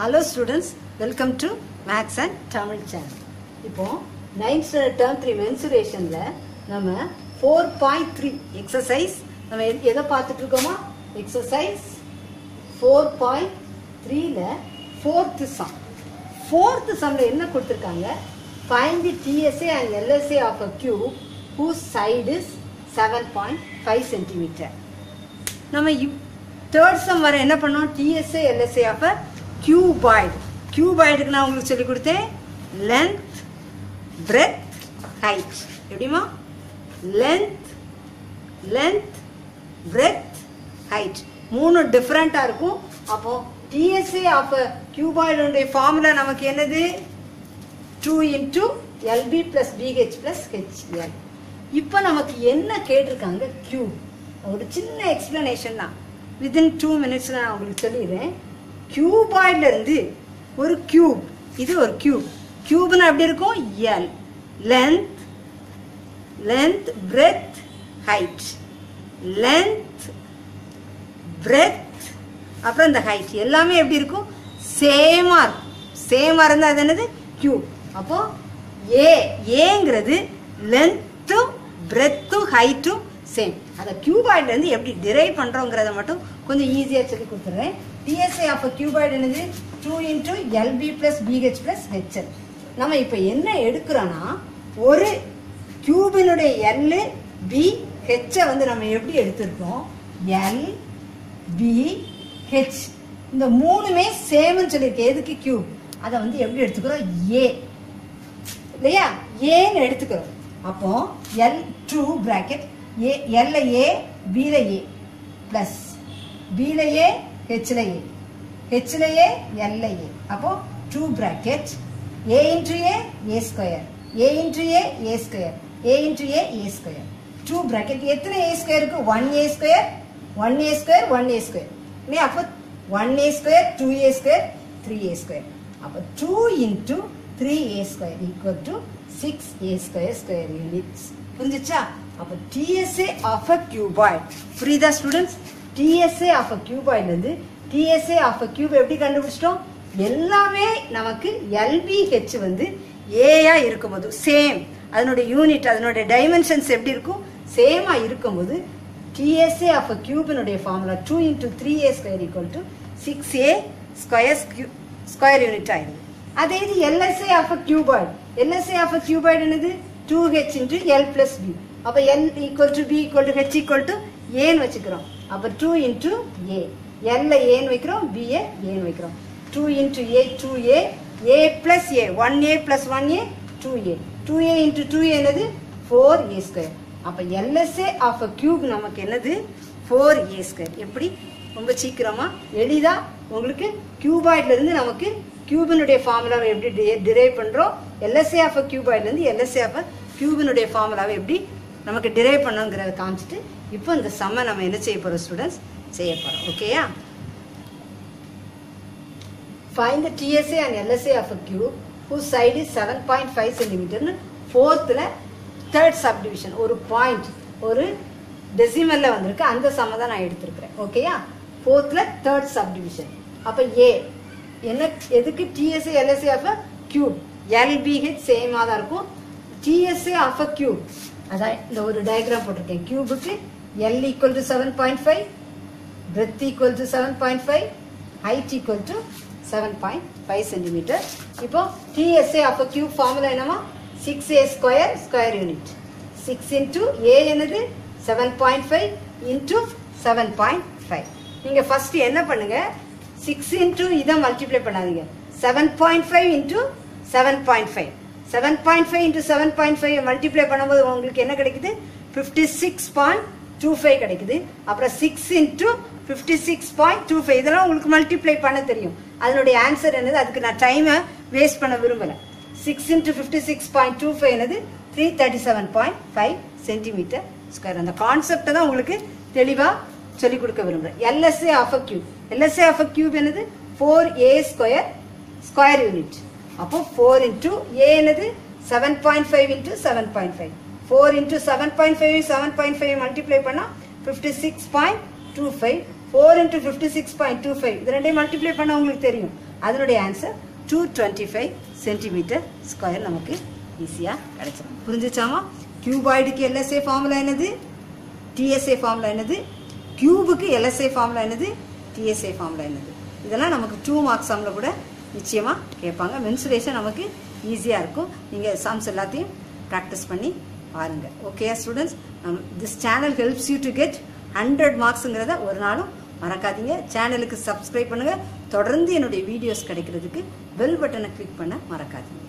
Hello students welcome to maths and Tamil channel இப்போ ninth standard term three மென்சுரேஷனில் நம்ம four point three exercise நம்ம எதை பார்த்துட்டு இருக்கோமா? எக்ஸசைஸ் ஃபோர் பாயிண்ட் த்ரீல ஃபோர்த்து சம் ஃபோர்த்து சம்மில் என்ன கொடுத்துருக்காங்க? Find the TSA and LSA of a cube who side is seven point five centimetre நம்ம தேர்ட் சம் வர என்ன பண்ணோம்? TSA LSA of a cuboid கியூபாய்டுக்கு நான் உங்களுக்கு சொல்லி கொடுத்தேன் லென்த் பிரெத் ஹைட் எப்படிமா லென்த் லென்த் பிரெத் ஹைட் மூணு டிஃப்ரெண்ட்டாக இருக்கும். அப்போது டிஎஸ்ஏ ஆஃப் க்யூபாய்டுடைய கியூபாய்டுடைய ஃபார்முலா நமக்கு என்னது? Two into LB plus BH plus HL இப்போ நமக்கு என்ன கேட்டிருக்காங்க? க்யூ ஒரு சின்ன எக்ஸ்ப்ளனேஷன் தான். வித்தின் டூ மினிட்ஸில் நான் உங்களுக்கு சொல்லிடுறேன். கியூபாய்டில் ஒரு கியூப் இது ஒரு கியூப் கியூப்னா எப்படி இருக்கும்? L length length breadth height length breadth அப்புறம் இந்த ஹைட் எல்லாமே எப்படி இருக்கும்? சேமாக இருக்கும். சேமாக இருந்தால் அது என்னது? கியூப் அப்போ ஏ ஏங்கிறது லென்த்தும் பிரெத்தும் ஹைட்டும் சேம் அதை கியூபாய்ட்லேருந்து எப்படி டிரைவ் பண்ணுறோங்கிறத மட்டும் கொஞ்சம் ஈஸியாக சொல்லி கொடுத்துட்றேன். டிஎஸ்ஏ ஆஃப் கியூபாய்டு என்னது? Two into LB plus BH plus HL நம்ம இப்போ என்ன எடுக்கிறோன்னா ஒரு கியூபினுடைய எல் பி ஹெச்சை வந்து நம்ம எப்படி எடுத்திருக்கோம்? எல் பி ஹெச் இந்த மூணுமே சேம்னு சொல்லியிருக்கு. எதுக்கு கியூப் அதை வந்து எப்படி எடுத்துக்கிறோம்? ஏ இல்லையா? ஏன்னு எடுத்துக்கிறோம். அப்போ எல் டூ பிராக்கெட் ஏ எல்ல ஏ பில ஏ ப்ளஸ் பில ஏ ஹெச்ல ஏ ஹெச்ல ஏ எல்ல ஏ அப்போ two bracket a into a a square a into a a square a into a a square two bracket எத்தனை ஏ ஸ்கொயர் இருக்கு? One a square one a square one a square இல்லையா? அப்போ one a square two a square three a square அப்போ two into three a square equal to six a square square units புரிஞ்சுச்சா? அப்போ TSA of a cuboid புரியுதா students TSA of a கியூபாய்ட்லேருந்து TSA of a cube எப்படி கண்டுபிடிச்சிட்டோம்? எல்லாமே நமக்கு LBH வந்து ஏயா இருக்கும்போது சேம் அதனுடைய யூனிட் அதனுடைய டைமென்ஷன்ஸ் எப்படி இருக்கும்? சேமா இருக்கும்போது TSA of a கியூபினுடைய formula two into three a square equal to six a square square unit ஆயிடுது. அதே இது LSA of a cuboid LSA of a cuboid என்னது? Two H into L plus B அப்போ L equal to B equal to H equal to ஏன்னு வச்சுக்கிறோம். அப்போ two into ஏ எல்ல ஏன்னு வைக்கிறோம் பிஏ ஏன்னு வைக்கிறோம். Two into a two a a plus a one a plus one a two a two a into two a என்னது? Four ஏ square அப்போ எல்எஸ்ஏ ஆஃப் அ கியூப் நமக்கு என்னது? ஃபோர் ஏ ஸ்கொயர் எப்படி? ரொம்ப சீக்கிரமாக எளிதாக உங்களுக்கு கியூபாய்ட்லேருந்து நமக்கு கியூபினுடைய ஃபார்முலாவை எப்படி டிரைவ் பண்ணுறோம் எல்எஸ்ஏ ஆஃப் அ கியூபாய்ட்லேருந்து எல்எஸ்ஏ ஆஃப் அ கியூபினுடைய ஃபார்முலாவை எப்படி நமக்கு டிரைவ் பண்ணோங்கிறத காமிச்சிட்டு இப்போ இந்த சம்ம நம்ம என்ன செய்ய போகிறோம் ஸ்டூடெண்ட்ஸ் செய்ய போகிறோம் ஓகேயா final TSA and LSA of a of a cube whose side is 7.5 centimeter ஃபோர்த்தில் தேர்ட் சப்டிவிஷன் ஒரு பாயிண்ட் ஒரு டெசிமலில் வந்திருக்கு. அந்த சம தான் நான் எடுத்திருக்கிறேன். ஓகேயா ஃபோர்த்தில் தேர்ட் சப்டிவிஷன் அப்போ ஏ என்ன எதுக்கு TSA LSA of a cube LBH சேமாக தான் இருக்கும். டிஎஸ்ஏ ஆஃப் அ கியூப் அதான் இந்த ஒரு டயக்ராம் போட்டிருக்கேன். கியூபுக்கு L equal to 7.5, breadth equal to 7.5 height equal to 7.5 centimeter இப்போ TSA of a cube formula என்னமா 6a square square unit 6 into a என்னது 7.5 into 7.5 நீங்க first என்ன பண்ணுங்க 6 into இதை multiply பண்ணாதீங்க 7.5 into 7.5 7.5 into 7.5 மல்டிப்ளை பண்ணும்போது உங்களுக்கு என்ன கிடைக்குது டூ ஃபைவ் கிடைக்குது. அப்புறம் six into fifty six point two five இதெல்லாம் உங்களுக்கு மல்டிப்ளை பண்ண தெரியும். அதனுடைய ஆன்சர் என்னது? அதுக்கு நான் டைமை வேஸ்ட் பண்ண விரும்பலை. Six into fifty six point two five என்னது? Three thirty seven point five centimetre square அந்த கான்செப்டை தான் உங்களுக்கு தெளிவாக சொல்லிக் கொடுக்க விரும்புகிறேன் LSA of a cube LSA of a cube என்னது? Four a square square unit அப்போ ஃபோர் இன்டூ ஏ என்னது? Seven point five into seven point five four into seven point five seven point five multiply பண்ணால் fifty six point two five four into fifty six point two five இது ரெண்டையும் multiply பண்ண உங்களுக்கு தெரியும். அதனுடைய answer two twenty five centimetre square நமக்கு ஈஸியாக கிடைச்சிடும் புரிஞ்சுச்சாமா? கியூபாய்டுக்கு எல்எஸ்ஏ ஃபார்முலா என்னது? டிஎஸ்ஏ ஃபார்முலா என்னது? கியூபுக்கு எல்எஸ்ஏ ஃபார்முலா என்னது? டிஎஸ்ஏ ஃபார்முலா என்னது? இதெல்லாம் நமக்கு டூ மார்க்ஸ் சம்மில் கூட நிச்சயமாக கேட்பாங்க. மென்சுரேஷன் நமக்கு ஈஸியாக இருக்கும். நீங்கள் சம்ஸ் எல்லாத்தையும் ப்ராக்டிஸ் பண்ணி பாருங்கள் ஓகே ஸ்டூடெண்ட்ஸ் நம் this channel helps you to get hundred மார்க்ஸுங்கிறத ஒரு நாளும் மறக்காதீங்க. சேனலுக்கு சப்ஸ்கிரைப் பண்ணுங்கள் தொடர்ந்து என்னுடைய வீடியோஸ் கிடைக்கிறதுக்கு பெல் பட்டனை கிளிக் பண்ண மறக்காதீங்க.